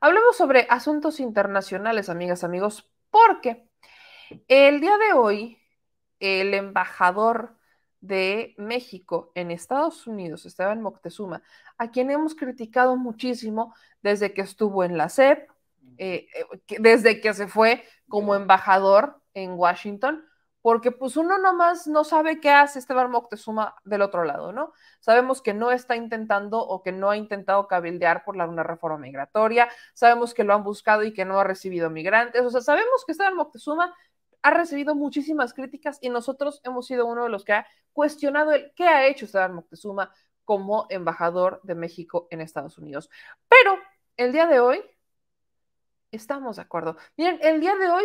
Hablemos sobre asuntos internacionales, amigas, amigos, porque el día de hoy el embajador de México en Estados Unidos, Esteban Moctezuma, a quien hemos criticado muchísimo desde que estuvo en la SEP, eh, eh, desde que se fue como embajador en Washington, porque pues uno nomás no sabe qué hace Esteban Moctezuma del otro lado, ¿no? Sabemos que no está intentando o que no ha intentado cabildear por la, una reforma migratoria, sabemos que lo han buscado y que no ha recibido migrantes, o sea, sabemos que Esteban Moctezuma ha recibido muchísimas críticas y nosotros hemos sido uno de los que ha cuestionado el qué ha hecho Esteban Moctezuma como embajador de México en Estados Unidos. Pero el día de hoy estamos de acuerdo. Miren, el día de hoy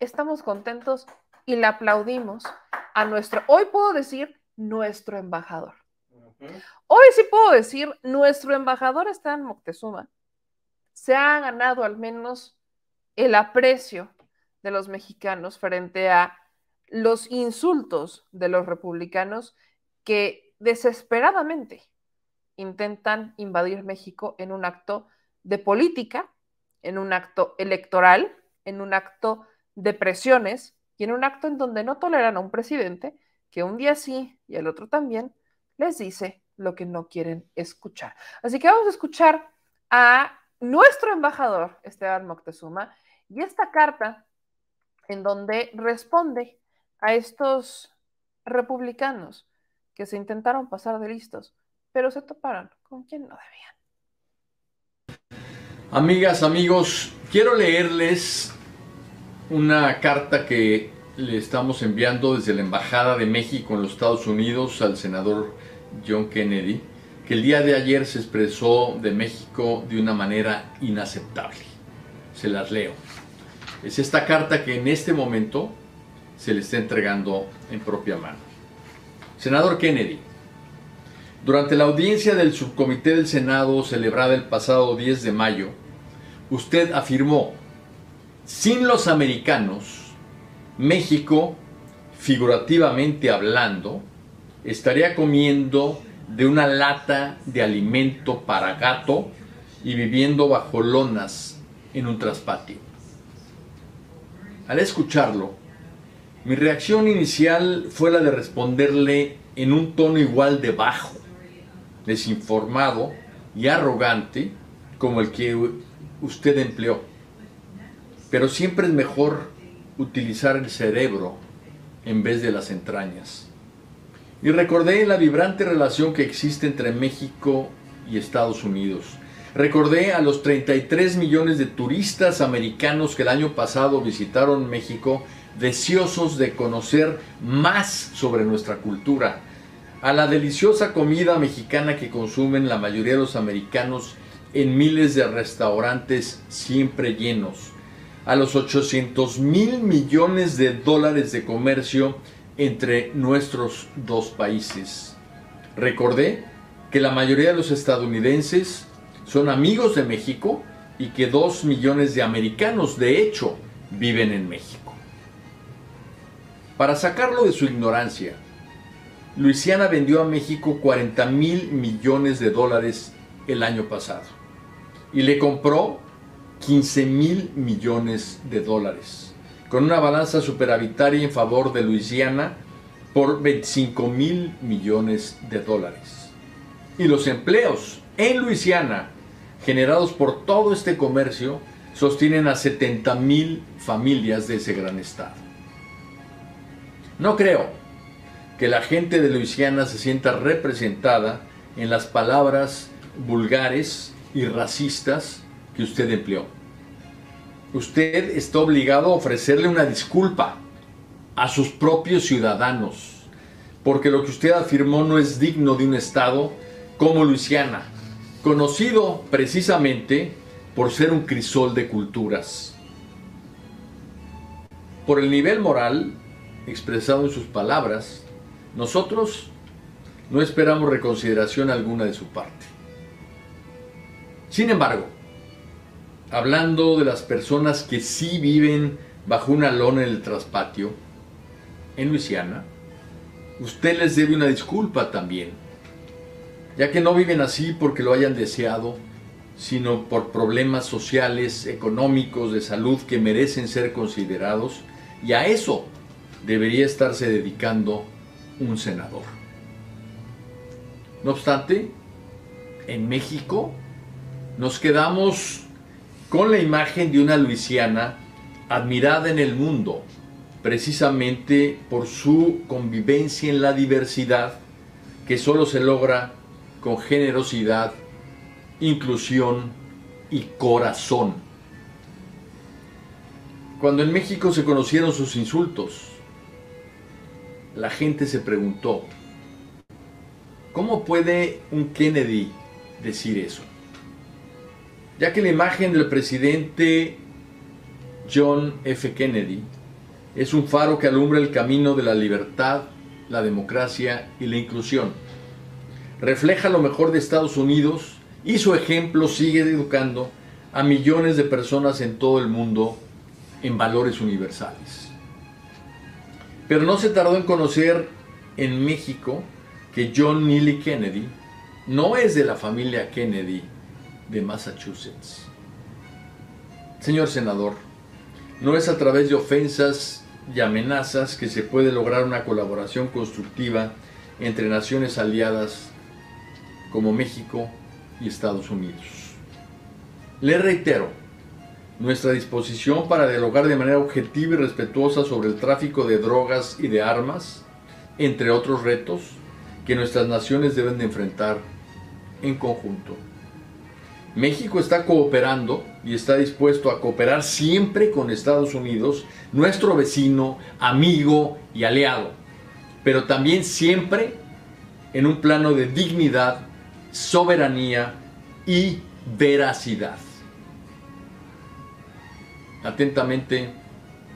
estamos contentos y le aplaudimos a nuestro, hoy puedo decir nuestro embajador. Hoy sí puedo decir, nuestro embajador Esteban Moctezuma se ha ganado al menos el aprecio de los mexicanos frente a los insultos de los republicanos que desesperadamente intentan invadir México en un acto de política, en un acto electoral, en un acto de presiones y en un acto en donde no toleran a un presidente que un día sí y el otro también les dice lo que no quieren escuchar. Así que vamos a escuchar a nuestro embajador, Esteban Moctezuma, y esta carta en donde responde a estos republicanos que se intentaron pasar de listos, pero se toparon con quien no debían. Amigas, amigos, quiero leerles una carta que le estamos enviando desde la Embajada de México en los Estados Unidos al senador John Kennedy, que el día de ayer se expresó de México de una manera inaceptable. Se las leo. Es esta carta que en este momento se le está entregando en propia mano. Senador Kennedy, durante la audiencia del subcomité del Senado celebrada el pasado 10 de mayo, usted afirmó, sin los americanos, México, figurativamente hablando, estaría comiendo de una lata de alimento para gato y viviendo bajo lonas en un traspatio. Al escucharlo, mi reacción inicial fue la de responderle en un tono igual de bajo, desinformado y arrogante como el que usted empleó. Pero siempre es mejor utilizar el cerebro en vez de las entrañas. Y recordé la vibrante relación que existe entre México y Estados Unidos, Recordé a los 33 millones de turistas americanos que el año pasado visitaron México, deseosos de conocer más sobre nuestra cultura, a la deliciosa comida mexicana que consumen la mayoría de los americanos en miles de restaurantes siempre llenos, a los 800 mil millones de dólares de comercio entre nuestros dos países. Recordé que la mayoría de los estadounidenses son amigos de México y que dos millones de americanos, de hecho, viven en México. Para sacarlo de su ignorancia, Luisiana vendió a México 40 mil millones de dólares el año pasado y le compró 15 mil millones de dólares, con una balanza superavitaria en favor de Luisiana por 25 mil millones de dólares. Y los empleos en Luisiana generados por todo este comercio sostienen a 70 mil familias de ese gran estado. No creo que la gente de Luisiana se sienta representada en las palabras vulgares y racistas que usted empleó. Usted está obligado a ofrecerle una disculpa a sus propios ciudadanos, porque lo que usted afirmó no es digno de un estado como Luisiana, conocido precisamente por ser un crisol de culturas. Por el nivel moral expresado en sus palabras, nosotros no esperamos reconsideración alguna de su parte. Sin embargo, hablando de las personas que sí viven bajo una lona en el traspatio, en Luisiana, usted les debe una disculpa también ya que no viven así porque lo hayan deseado, sino por problemas sociales, económicos, de salud que merecen ser considerados, y a eso debería estarse dedicando un senador. No obstante, en México nos quedamos con la imagen de una Luisiana admirada en el mundo, precisamente por su convivencia en la diversidad, que solo se logra con generosidad, inclusión y corazón. Cuando en México se conocieron sus insultos, la gente se preguntó, ¿cómo puede un Kennedy decir eso? Ya que la imagen del presidente John F. Kennedy es un faro que alumbra el camino de la libertad, la democracia y la inclusión. Refleja lo mejor de Estados Unidos y su ejemplo sigue educando a millones de personas en todo el mundo en valores universales. Pero no se tardó en conocer en México que John Neely Kennedy no es de la familia Kennedy de Massachusetts. Señor senador, no es a través de ofensas y amenazas que se puede lograr una colaboración constructiva entre naciones aliadas como México y Estados Unidos. Le reitero nuestra disposición para dialogar de manera objetiva y respetuosa sobre el tráfico de drogas y de armas, entre otros retos que nuestras naciones deben de enfrentar en conjunto. México está cooperando y está dispuesto a cooperar siempre con Estados Unidos, nuestro vecino, amigo y aliado, pero también siempre en un plano de dignidad, soberanía y veracidad. Atentamente,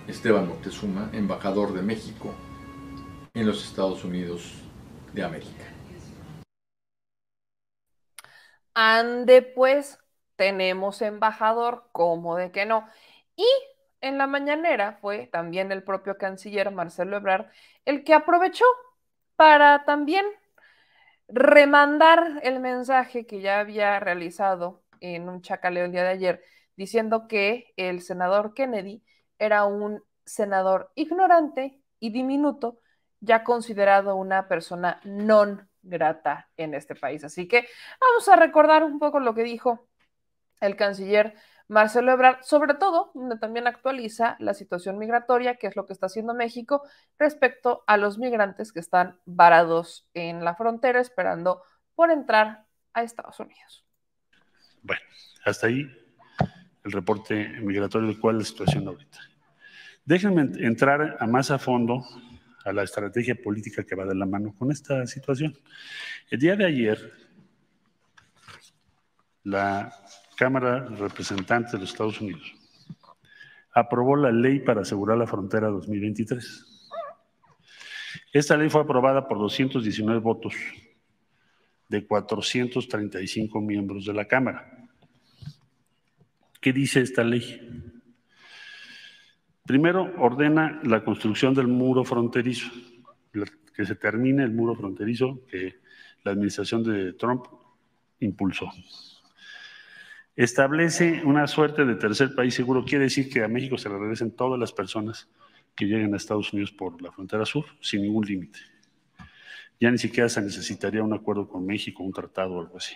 Esteban Moctezuma, embajador de México en los Estados Unidos de América. Ande pues, tenemos embajador, ¿cómo de que no? Y en la mañanera fue también el propio canciller Marcelo Ebrard el que aprovechó para también remandar el mensaje que ya había realizado en un chacaleo el día de ayer, diciendo que el senador Kennedy era un senador ignorante y diminuto, ya considerado una persona non grata en este país. Así que vamos a recordar un poco lo que dijo el canciller Marcelo Ebrard, sobre todo donde también actualiza la situación migratoria, que es lo que está haciendo México respecto a los migrantes que están varados en la frontera esperando por entrar a Estados Unidos. Bueno, hasta ahí el reporte migratorio del cual la situación ahorita. Déjenme entrar a más a fondo a la estrategia política que va de la mano con esta situación. El día de ayer, la Cámara de Representantes de los Estados Unidos aprobó la ley para asegurar la frontera 2023. Esta ley fue aprobada por 219 votos de 435 miembros de la Cámara. ¿Qué dice esta ley? Primero, ordena la construcción del muro fronterizo, que se termine el muro fronterizo que la administración de Trump impulsó. Establece una suerte de tercer país seguro, quiere decir que a México se le regresen todas las personas que lleguen a Estados Unidos por la frontera sur sin ningún límite. Ya ni siquiera se necesitaría un acuerdo con México, un tratado o algo así.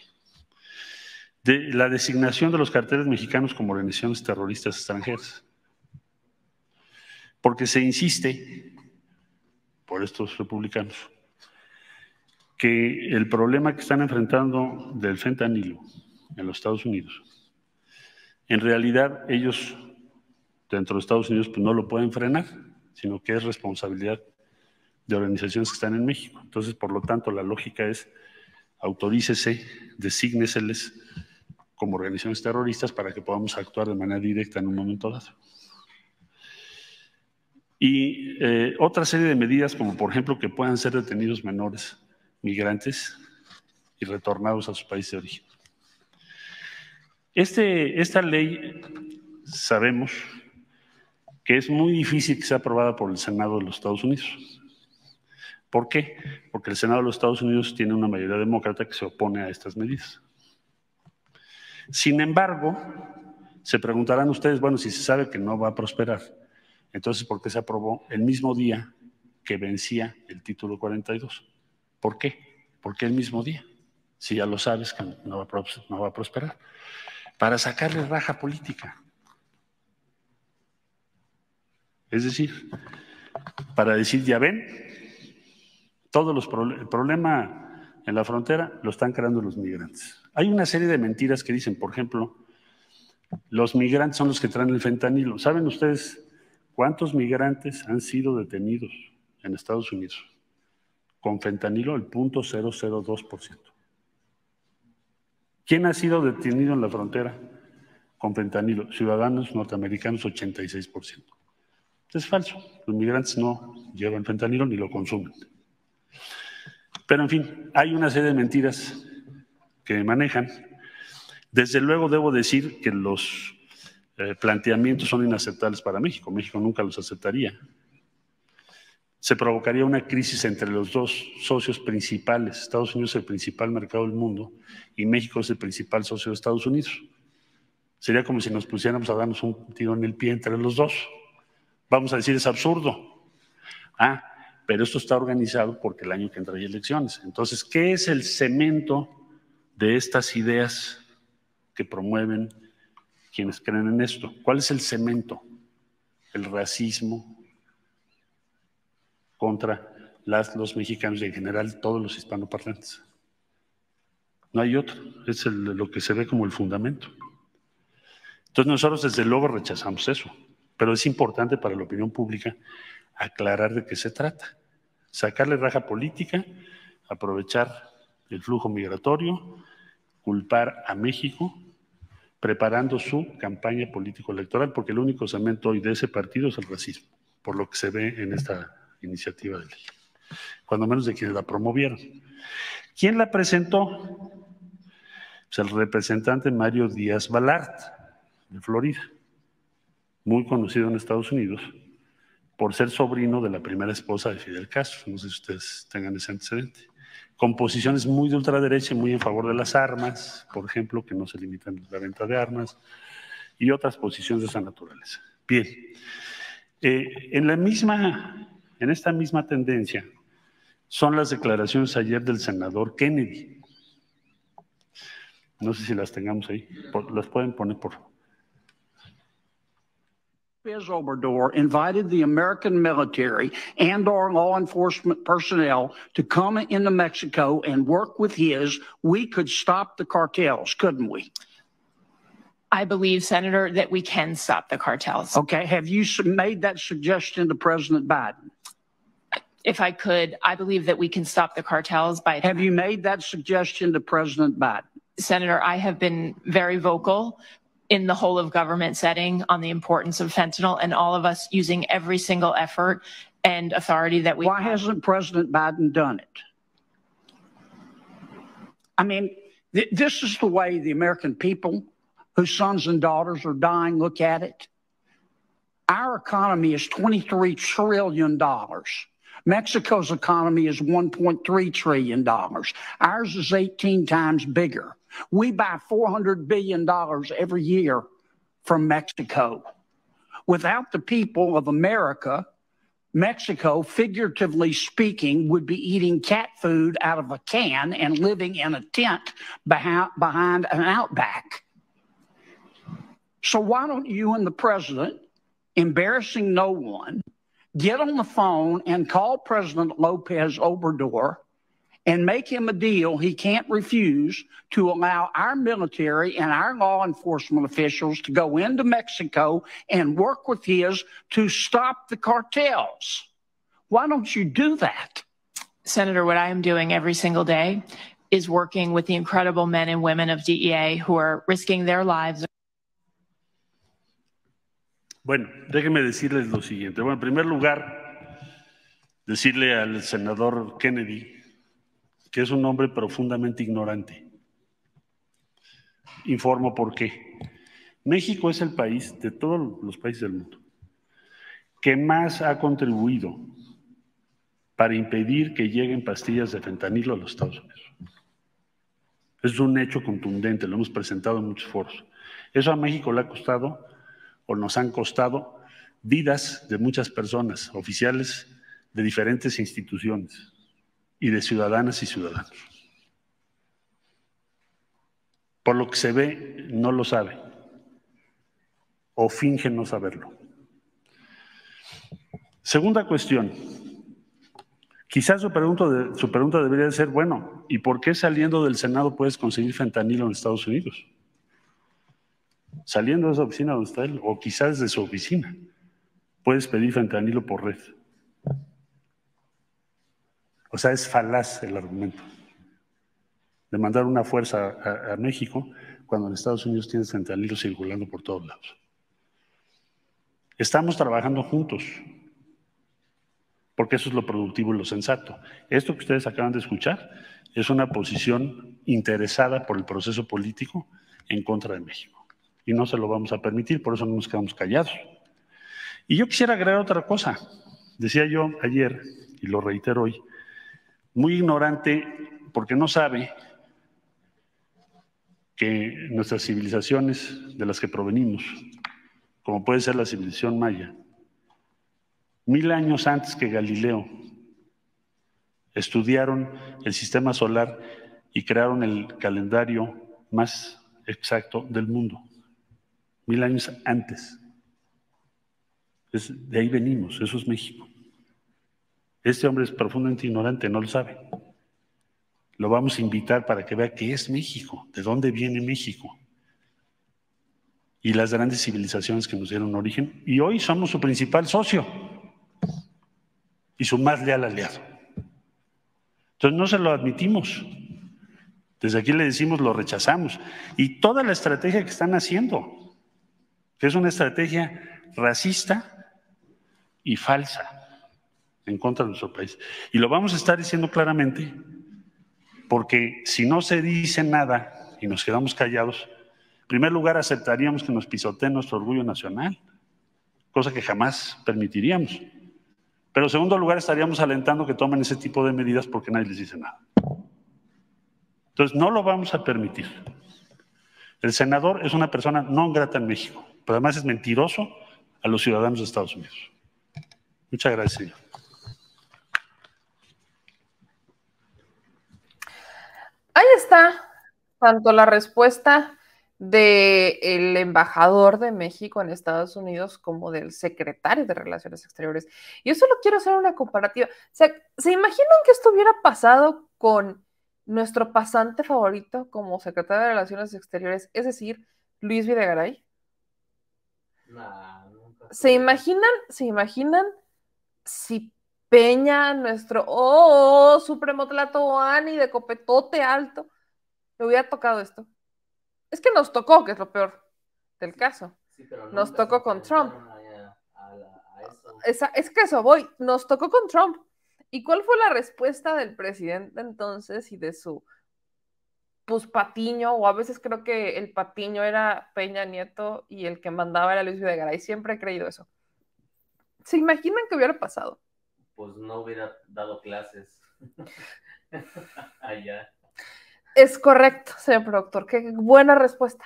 De la designación de los carteles mexicanos como organizaciones terroristas extranjeras porque se insiste por estos republicanos que el problema que están enfrentando del fentanilo en los Estados Unidos, en realidad ellos dentro de Estados Unidos pues no lo pueden frenar, sino que es responsabilidad de organizaciones que están en México. Entonces, por lo tanto, la lógica es autorícese, desígneseles como organizaciones terroristas para que podamos actuar de manera directa en un momento dado. Y eh, otra serie de medidas, como por ejemplo que puedan ser detenidos menores migrantes y retornados a su país de origen. Este, esta ley sabemos que es muy difícil que sea aprobada por el Senado de los Estados Unidos. ¿Por qué? Porque el Senado de los Estados Unidos tiene una mayoría demócrata que se opone a estas medidas. Sin embargo, se preguntarán ustedes, bueno, si se sabe que no va a prosperar, entonces, ¿por qué se aprobó el mismo día que vencía el título 42? ¿Por qué? ¿Por qué el mismo día? Si ya lo sabes que no va a prosperar. Para sacarle raja política. Es decir, para decir, ya ven, todos los el problema en la frontera lo están creando los migrantes. Hay una serie de mentiras que dicen, por ejemplo, los migrantes son los que traen el fentanilo. ¿Saben ustedes cuántos migrantes han sido detenidos en Estados Unidos con fentanilo? El punto 002%. ¿Quién ha sido detenido en la frontera con fentanilo? Ciudadanos norteamericanos, 86%. Es falso. Los migrantes no llevan fentanilo ni lo consumen. Pero en fin, hay una serie de mentiras que manejan. Desde luego debo decir que los eh, planteamientos son inaceptables para México. México nunca los aceptaría. Se provocaría una crisis entre los dos socios principales. Estados Unidos es el principal mercado del mundo y México es el principal socio de Estados Unidos. Sería como si nos pusiéramos a darnos un tiro en el pie entre los dos. Vamos a decir, es absurdo. Ah, pero esto está organizado porque el año que entra hay elecciones. Entonces, ¿qué es el cemento de estas ideas que promueven quienes creen en esto? ¿Cuál es el cemento? El racismo contra los mexicanos y en general todos los hispanoparlantes. No hay otro, es lo que se ve como el fundamento. Entonces nosotros desde luego rechazamos eso. Pero es importante para la opinión pública aclarar de qué se trata. Sacarle raja política, aprovechar el flujo migratorio, culpar a México, preparando su campaña político-electoral, porque el único cemento hoy de ese partido es el racismo, por lo que se ve en esta iniciativa de ley, cuando menos de quienes la promovieron. ¿Quién la presentó? Pues el representante Mario Díaz Balart, de Florida muy conocido en Estados Unidos por ser sobrino de la primera esposa de Fidel Castro. No sé si ustedes tengan ese antecedente. Con posiciones muy de ultraderecha y muy en favor de las armas, por ejemplo, que no se limitan la venta de armas, y otras posiciones de esa naturaleza. Bien, eh, en, la misma, en esta misma tendencia son las declaraciones ayer del senador Kennedy. No sé si las tengamos ahí. las pueden poner, por favor. Lopez Obrador invited the American military and our law enforcement personnel to come into Mexico and work with his, we could stop the cartels, couldn't we? I believe, Senator, that we can stop the cartels. Okay. Have you made that suggestion to President Biden? If I could, I believe that we can stop the cartels by. Have you made that suggestion to President Biden? Senator, I have been very vocal in the whole of government setting on the importance of fentanyl and all of us using every single effort and authority that we Why have. hasn't President Biden done it? I mean, th- this is the way the American people whose sons and daughters are dying look at it. Our economy is $23 trillion. Mexico's economy is $1.3 trillion. Ours is 18 times bigger. We buy $400 billion every year from Mexico. Without the people of America, Mexico, figuratively speaking, would be eating cat food out of a can and living in a tent behind, behind an outback. So, why don't you and the president, embarrassing no one, get on the phone and call President Lopez Obrador and make him a deal he can't refuse to allow our military and our law enforcement officials to go into Mexico and work with his to stop the cartels. Why don't you do that? Senator, what I am doing every single day is working with the incredible men and women of DEA who are risking their lives. Bueno, déjenme decirles lo siguiente. Bueno, en primer lugar, decirle al senador Kennedy que es un hombre profundamente ignorante. Informo por qué. México es el país de todos los países del mundo que más ha contribuido para impedir que lleguen pastillas de fentanilo a los Estados Unidos. Es un hecho contundente, lo hemos presentado en muchos foros. Eso a México le ha costado, o nos han costado, vidas de muchas personas, oficiales de diferentes instituciones y de ciudadanas y ciudadanos. Por lo que se ve, no lo sabe o finge no saberlo. Segunda cuestión. Quizás su pregunta, su pregunta debería ser, bueno, ¿y por qué saliendo del Senado puedes conseguir fentanilo en Estados Unidos? Saliendo de esa oficina donde está él, o quizás de su oficina, puedes pedir fentanilo por red. O sea, es falaz el argumento de mandar una fuerza a, México cuando en Estados Unidos tienes fentanilo circulando por todos lados. Estamos trabajando juntos, porque eso es lo productivo y lo sensato. Esto que ustedes acaban de escuchar es una posición interesada por el proceso político en contra de México. Y no se lo vamos a permitir, por eso no nos quedamos callados. Y yo quisiera agregar otra cosa. Decía yo ayer, y lo reitero hoy, muy ignorante porque no sabe que nuestras civilizaciones de las que provenimos como puede ser la civilización maya, mil años antes que Galileo, estudiaron el sistema solar y crearon el calendario más exacto del mundo. Mil años antes. de ahí venimos, eso es México. Este hombre es profundamente ignorante, no lo sabe. Lo vamos a invitar para que vea qué es México, de dónde viene México y las grandes civilizaciones que nos dieron origen. Y hoy somos su principal socio y su más leal aliado. Entonces no se lo admitimos. Desde aquí le decimos, lo rechazamos. Y toda la estrategia que están haciendo, es una estrategia racista y falsa en contra de nuestro país. Y lo vamos a estar diciendo claramente, porque si no se dice nada y nos quedamos callados, en primer lugar, aceptaríamos que nos pisoteen nuestro orgullo nacional, cosa que jamás permitiríamos. Pero en segundo lugar, estaríamos alentando que tomen ese tipo de medidas porque nadie les dice nada. Entonces, no lo vamos a permitir. El senador es una persona no grata en México, pero además es mentiroso a los ciudadanos de Estados Unidos. Muchas gracias, señor. Ahí está tanto la respuesta del embajador de México en Estados Unidos como del secretario de Relaciones Exteriores. Yo solo quiero hacer una comparativa. ¿se imaginan que esto hubiera pasado con nuestro pasante favorito como secretario de Relaciones Exteriores, es decir, Luis Videgaray? ¿Se imaginan, se imaginan si Peña, nuestro oh, Supremo Tlatoani de copetote alto, le hubiera tocado esto? Es que nos tocó, que es lo peor del caso. nos tocó con Trump. es que eso voy, nos tocó con Trump. ¿Y cuál fue la respuesta del presidente entonces y de su pues patiño, o a veces creo que el patiño era Peña Nieto y el que mandaba era Luis Videgaray, siempre he creído eso. ¿Se imaginan que hubiera pasado? Pues no hubiera dado clases allá. Es correcto, señor productor. Qué buena respuesta.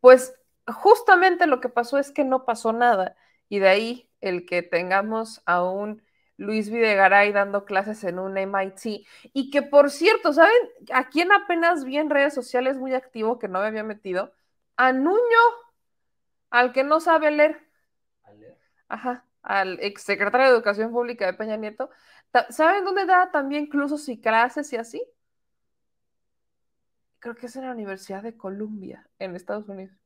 Pues justamente lo que pasó es que no pasó nada. Y de ahí el que tengamos a un Luis Videgaray dando clases en un MIT. Y que por cierto, ¿saben? A quien apenas vi en redes sociales muy activo que no me había metido. A Nuño, al que no sabe leer. Ajá, al exsecretario de Educación Pública de Peña Nieto. ¿Saben dónde da también incluso y clases y así? creo que es en la Universidad de Columbia, en Estados Unidos.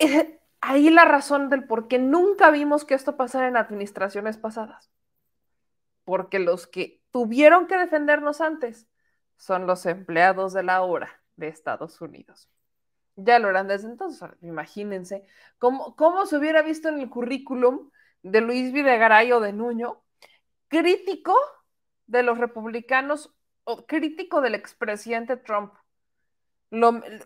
Ahí la razón del por qué nunca vimos que esto pasara en administraciones pasadas. Porque los que tuvieron que defendernos antes son los empleados de la hora de Estados Unidos. Ya lo eran desde entonces. Imagínense cómo, cómo se hubiera visto en el currículum de Luis Videgaray o de Nuño, crítico de los republicanos o crítico del expresidente Trump.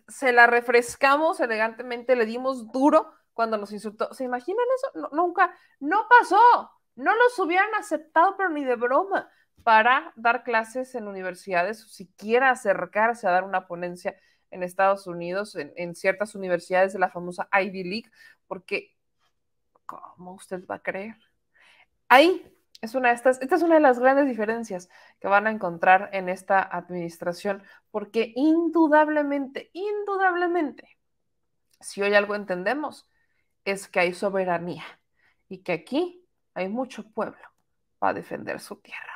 se la refrescamos elegantemente, le dimos duro cuando nos insultó. ¿Se imaginan eso? nunca, no pasó. No los hubieran aceptado, pero ni de broma. para dar clases en universidades siquiera acercarse a dar una ponencia en Estados Unidos, en, en ciertas universidades de la famosa Ivy League, porque ¿cómo usted va a creer? Ahí es una de estas, esta es una de las grandes diferencias que van a encontrar en esta administración, porque indudablemente, indudablemente, si hoy algo entendemos, es que hay soberanía y que aquí hay mucho pueblo para defender su tierra.